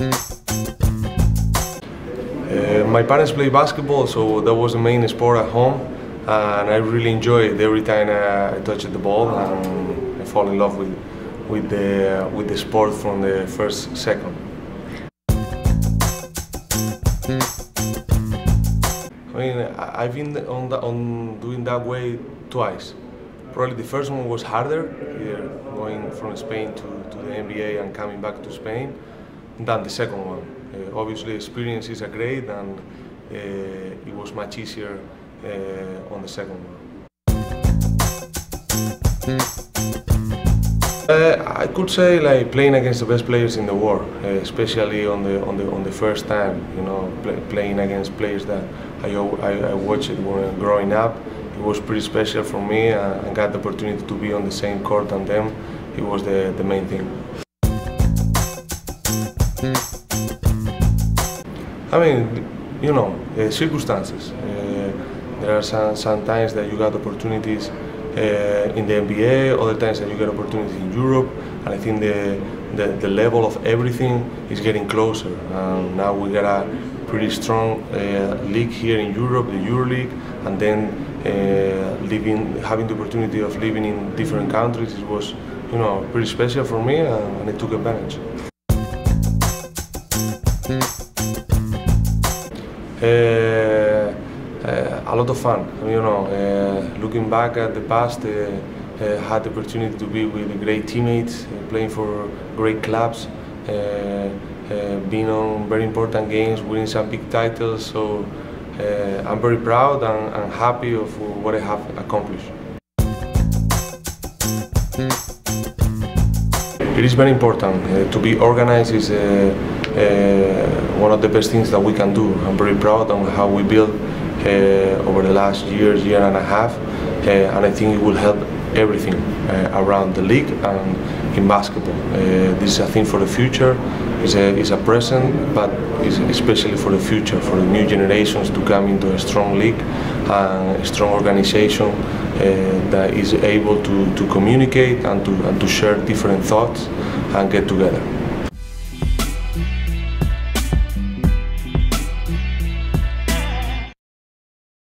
Uh, my parents play basketball, so that was the main sport at home, and I really enjoy it every time I touch the ball, and I fall in love with with the with the sport from the first second. I mean, I've been on, the, on doing that way twice. Probably the first one was harder, going from Spain to, to the NBA and coming back to Spain, than the second one. Uh, obviously, experiences are great, and uh, it was much easier uh, on the second one. Uh, I could say like playing against the best players in the world, uh, especially on the on the on the first time. You know, play, playing against players that I, I, I watched when growing up. It was pretty special for me, uh, and got the opportunity to be on the same court and them. It was the the main thing. I mean, you know, uh, circumstances. Uh, there are some, some times that you got opportunities uh, in the NBA, other times that you get opportunities in Europe, and I think the, the, the level of everything is getting closer. Um, now we got a pretty strong uh, league here in Europe, the EuroLeague, and then uh, living, having the opportunity of living in different countries, it was, you know, pretty special for me, uh, and I took advantage. Uh, a lot of fun. You know, looking back at the past, had the opportunity to be with great teammates, playing for great clubs, being on very important games, winning some big titles. So uh, I'm very proud and, and happy of what I have accomplished. It is very important uh, to be organized. Is uh, one of the best things that we can do. I'm very proud on how we built uh, over the last year, year and a half, uh, and I think it will help everything uh, around the league and in basketball. This is a thing for the future. It's a, it's a present, but especially for the future, for the new generations to come into a strong league and a strong organization uh, that is able to, to communicate and to, and to share different thoughts and get together.